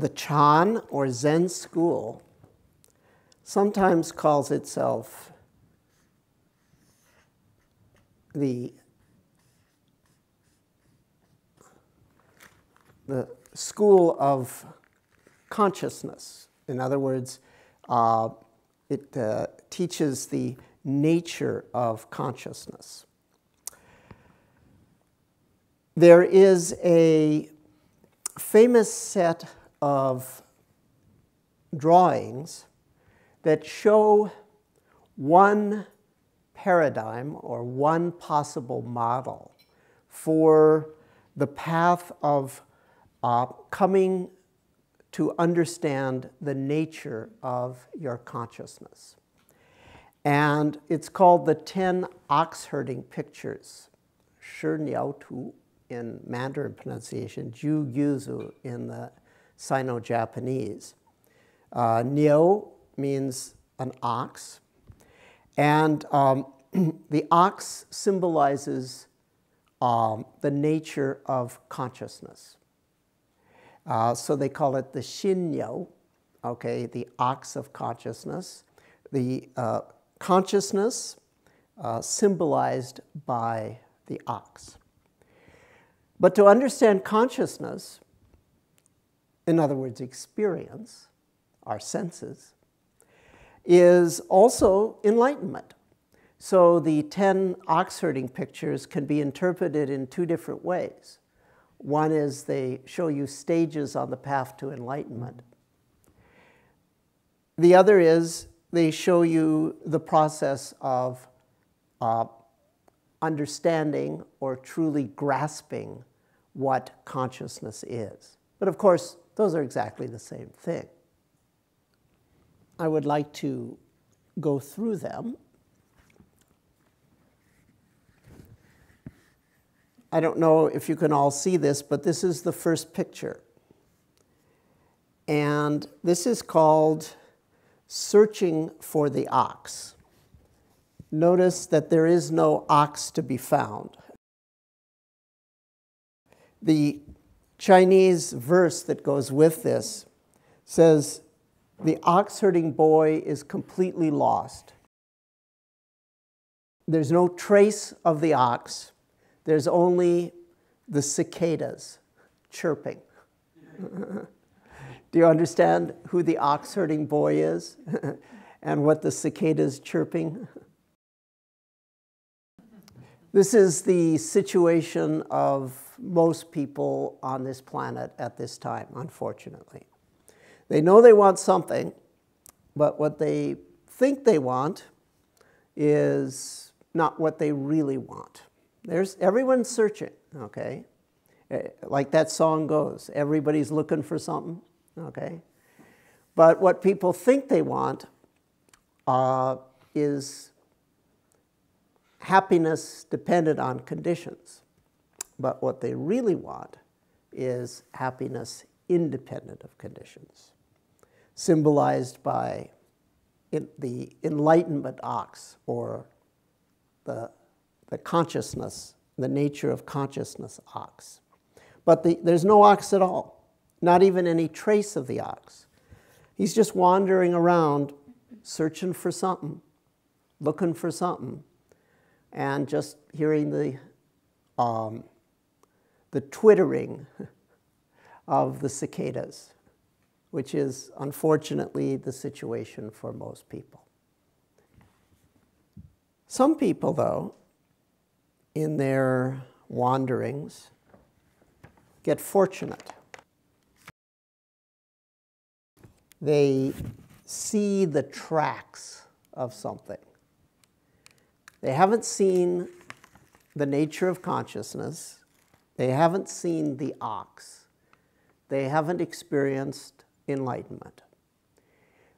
the Chan or Zen school sometimes calls itself the, the school of consciousness. In other words, uh, it uh, teaches the nature of consciousness. There is a famous set of drawings that show one paradigm or one possible model for the path of uh, coming to understand the nature of your consciousness. And it's called the 10 ox herding pictures, Shi Niu Tu in Mandarin pronunciation, Ju Gyuzu in the Sino Japanese. Uh, Niu means an ox, and um, the ox symbolizes um, the nature of consciousness. Uh, so they call it the Xinyao, okay, the ox of consciousness. The uh, consciousness uh, symbolized by the ox. But to understand consciousness, in other words, experience, our senses, is also enlightenment. So the 10 ox herding pictures can be interpreted in two different ways. One is they show you stages on the path to enlightenment. The other is they show you the process of uh, understanding or truly grasping what consciousness is. But of course, those are exactly the same thing. I would like to go through them. I don't know if you can all see this, but this is the first picture. And this is called Searching for the Ox. Notice that there is no ox to be found. The Chinese verse that goes with this says, the ox herding boy is completely lost. There's no trace of the ox, there's only the cicadas chirping. Do you understand who the ox herding boy is and what the cicadas chirping? This is the situation of most people on this planet at this time, unfortunately. They know they want something, but what they think they want is not what they really want. There's everyone's searching, okay? Eh, like that song goes, everybody's looking for something, okay? But what people think they want uh, is happiness dependent on conditions. But what they really want is happiness independent of conditions symbolized by the enlightenment ox or the, the consciousness, the nature of consciousness ox. But the, there's no ox at all, not even any trace of the ox. He's just wandering around searching for something, looking for something, and just hearing the, um, the twittering of the cicadas which is unfortunately the situation for most people. Some people, though, in their wanderings, get fortunate. They see the tracks of something. They haven't seen the nature of consciousness. They haven't seen the ox. They haven't experienced enlightenment.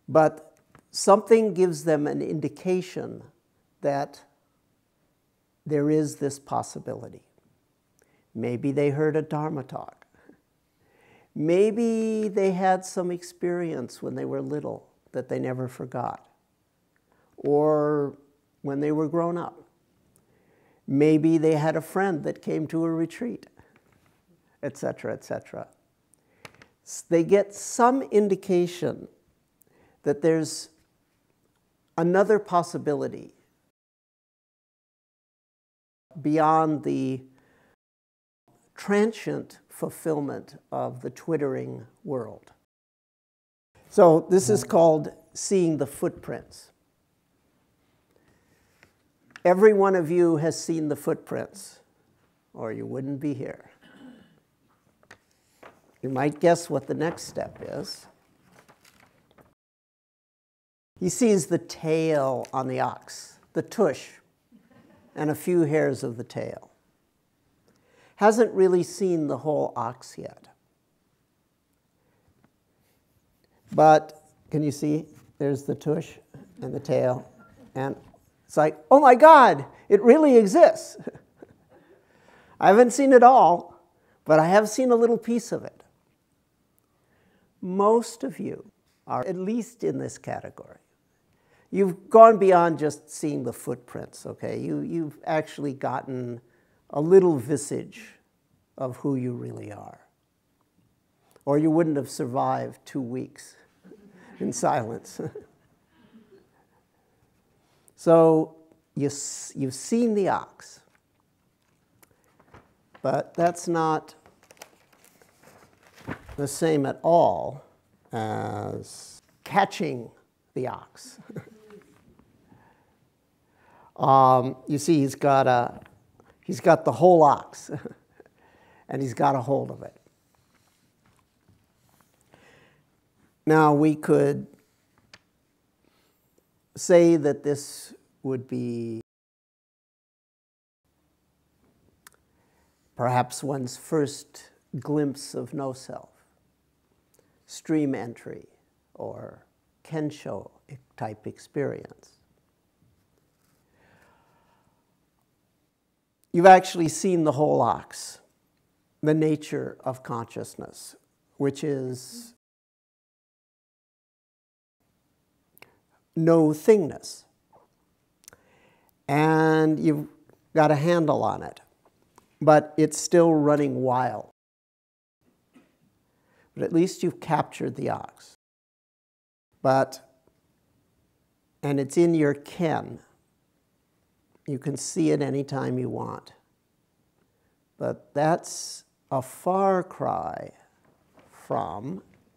But something gives them an indication that there is this possibility. Maybe they heard a Dharma talk. Maybe they had some experience when they were little that they never forgot, or when they were grown up. Maybe they had a friend that came to a retreat, etc., etc. they get some indication that there's another possibility beyond the transient fulfillment of the twittering world. So, this is called seeing the footprints. Every one of you has seen the footprints, or you wouldn't be here. You might guess what the next step is. He sees the tail on the ox, the tush, and a few hairs of the tail. Hasn't really seen the whole ox yet. But can you see? There's the tush and the tail. And it's like, oh my God, it really exists. I haven't seen it all, but I have seen a little piece of it. Most of you are at least in this category. You've gone beyond just seeing the footprints, okay? You, you've actually gotten a little visage of who you really are. Or you wouldn't have survived two weeks in silence. so you, you've seen the ox, but that's not the same at all as catching the ox. um, you see, he's got, a, he's got the whole ox, and he's got a hold of it. Now, we could say that this would be perhaps one's first glimpse of no self, stream entry, or kensho type experience. You've actually seen the whole ox, the nature of consciousness, which is no thingness. And you've got a handle on it, but it's still running wild. But at least you've captured the ox. But, and it's in your ken. You can see it anytime you want. But that's a far cry from